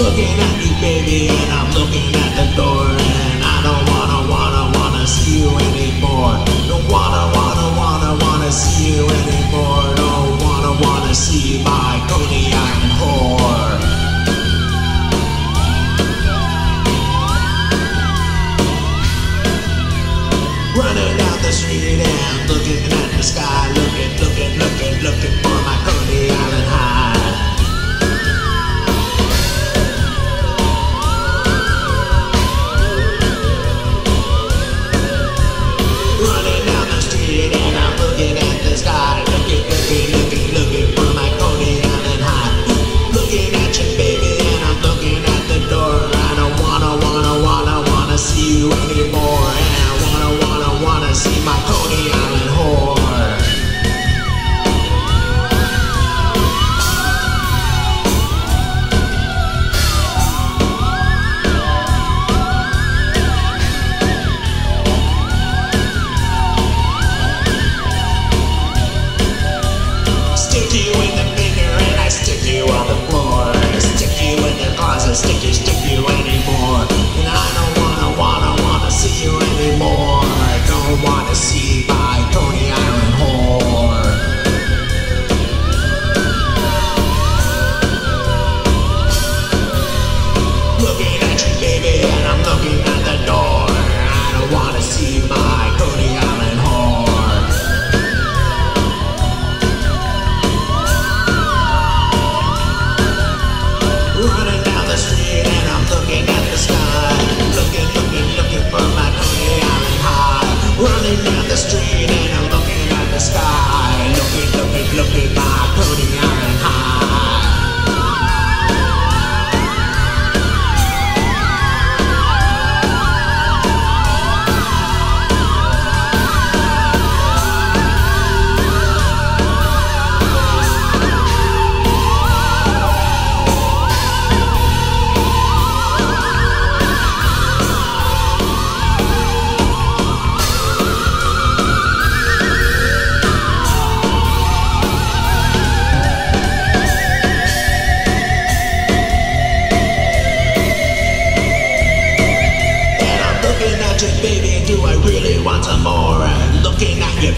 looking at you, baby, and I'm looking at the door. my home.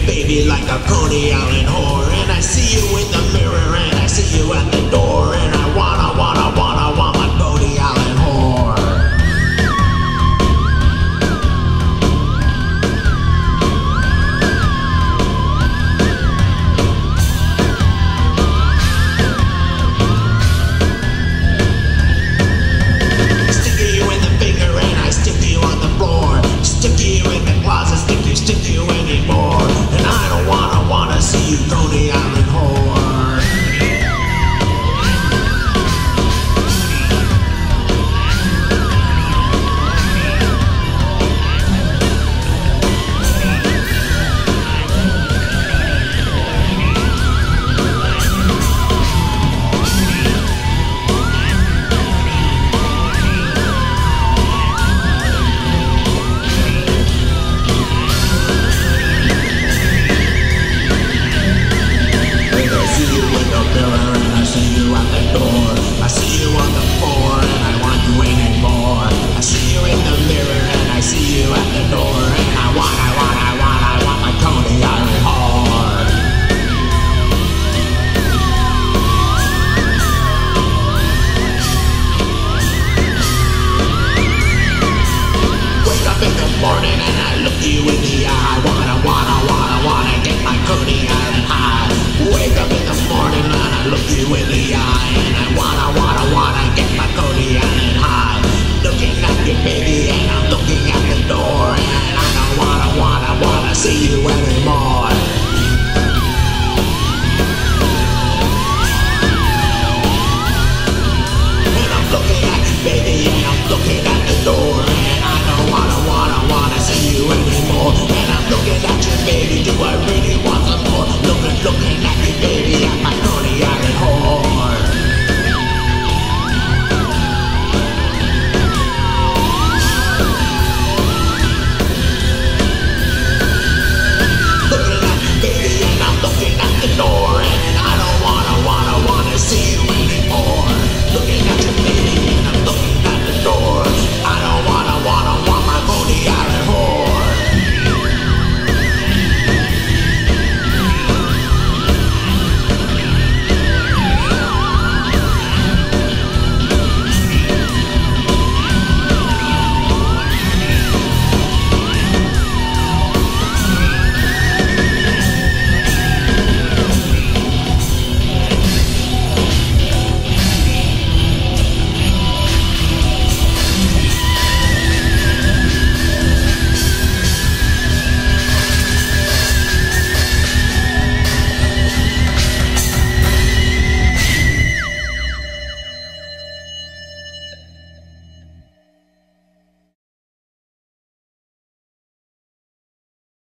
baby like a Coney Island whore And I see you in the mirror and I see you at the door. And I wanna